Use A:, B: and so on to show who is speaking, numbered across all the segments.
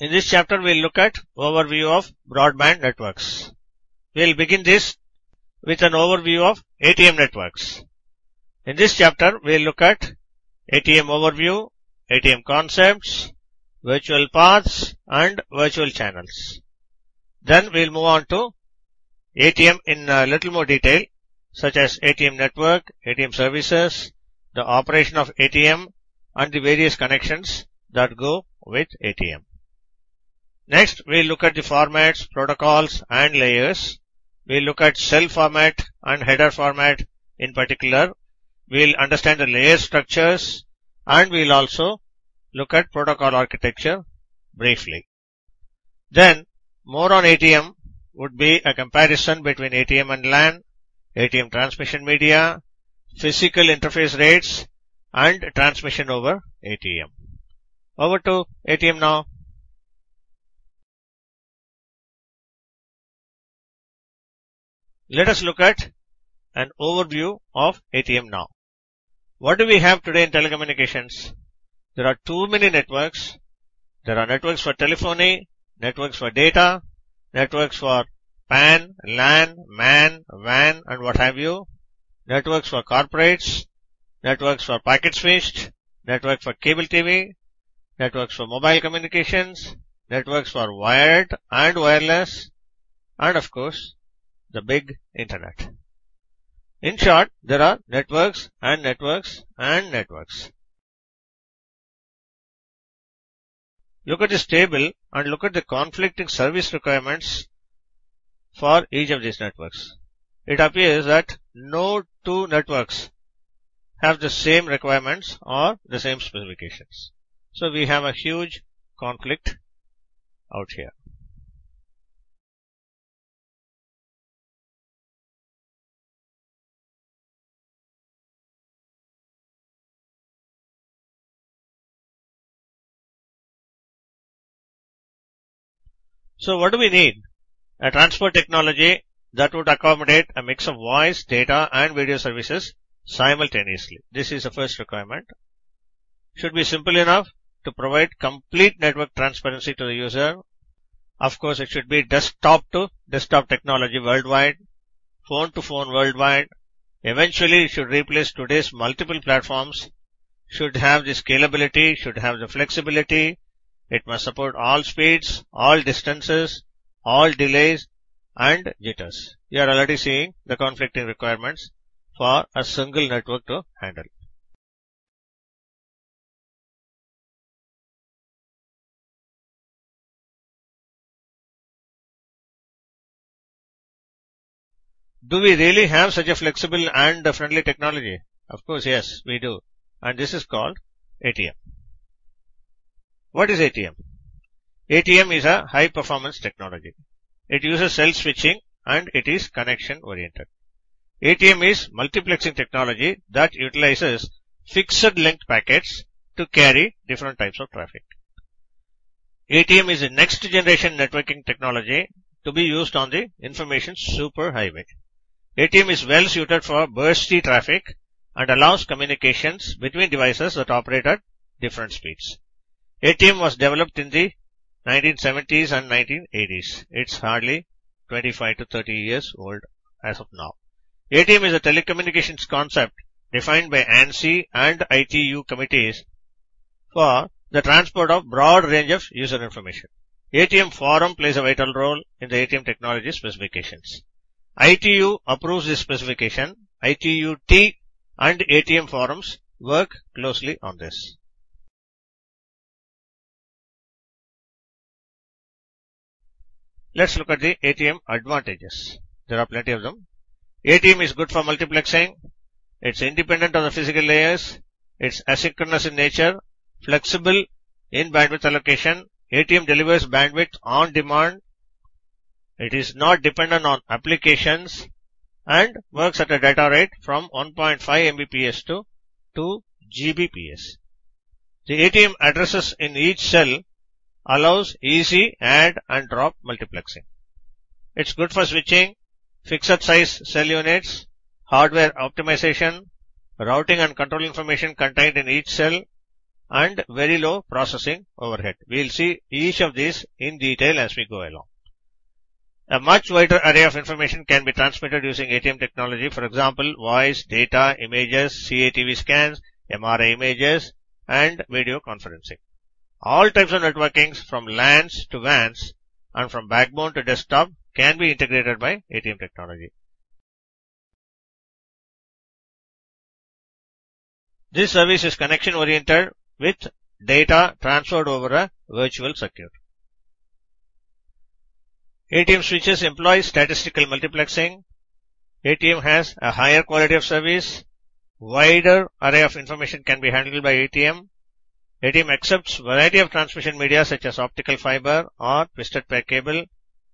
A: In this chapter, we'll look at overview of broadband networks. We'll begin this with an overview of ATM networks. In this chapter, we'll look at ATM overview, ATM concepts, virtual paths, and virtual channels. Then we'll move on to ATM in a little more detail, such as ATM network, ATM services, the operation of ATM, and the various connections that go with ATM. Next, we'll look at the formats, protocols, and layers. We'll look at cell format and header format in particular. We'll understand the layer structures, and we'll also look at protocol architecture briefly. Then, more on ATM would be a comparison between ATM and LAN, ATM transmission media, physical interface rates, and transmission over ATM. Over to ATM now. Let us look at an overview of ATM now. What do we have today in telecommunications? There are too many networks. There are networks for telephony, networks for data, networks for PAN, LAN, MAN, WAN and what have you, networks for corporates, networks for packet switched, network for cable TV, networks for mobile communications, networks for wired and wireless, and of course, the big internet. In short, there are networks and networks and networks. Look at this table and look at the conflicting service requirements for each of these networks. It appears that no two networks have the same requirements or the same specifications. So we have a huge conflict out here. So what do we need? A transport technology that would accommodate a mix of voice, data and video services simultaneously. This is the first requirement. Should be simple enough to provide complete network transparency to the user. Of course, it should be desktop to desktop technology worldwide, phone to phone worldwide. Eventually, it should replace today's multiple platforms, should have the scalability, should have the flexibility, it must support all speeds, all distances, all delays and jitters. You are already seeing the conflicting requirements for a single network to handle. Do we really have such a flexible and friendly technology? Of course, yes, we do. And this is called ATM. What is ATM? ATM is a high performance technology. It uses cell switching and it is connection oriented. ATM is multiplexing technology that utilizes fixed length packets to carry different types of traffic. ATM is the next generation networking technology to be used on the information superhighway. ATM is well suited for bursty traffic and allows communications between devices that operate at different speeds. ATM was developed in the 1970s and 1980s. It's hardly 25 to 30 years old as of now. ATM is a telecommunications concept defined by ANSI and ITU committees for the transport of broad range of user information. ATM forum plays a vital role in the ATM technology specifications. ITU approves this specification. ITU-T and ATM forums work closely on this. Let's look at the ATM advantages. There are plenty of them. ATM is good for multiplexing. It's independent of the physical layers. It's asynchronous in nature, flexible in bandwidth allocation. ATM delivers bandwidth on demand. It is not dependent on applications and works at a data rate from 1.5 Mbps to 2 Gbps. The ATM addresses in each cell allows easy add and drop multiplexing. It's good for switching, fixed size cell units, hardware optimization, routing and control information contained in each cell, and very low processing overhead. We'll see each of these in detail as we go along. A much wider array of information can be transmitted using ATM technology. For example, voice, data, images, CATV scans, MRI images, and video conferencing. All types of networkings from LANs to WANs and from backbone to desktop can be integrated by ATM technology. This service is connection oriented with data transferred over a virtual circuit. ATM switches employ statistical multiplexing. ATM has a higher quality of service. Wider array of information can be handled by ATM. ATM accepts variety of transmission media such as optical fiber or twisted pair cable.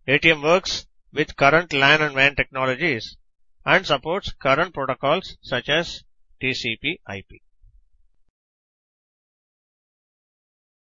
A: ATM works with current LAN and WAN technologies and supports current protocols such as TCP IP.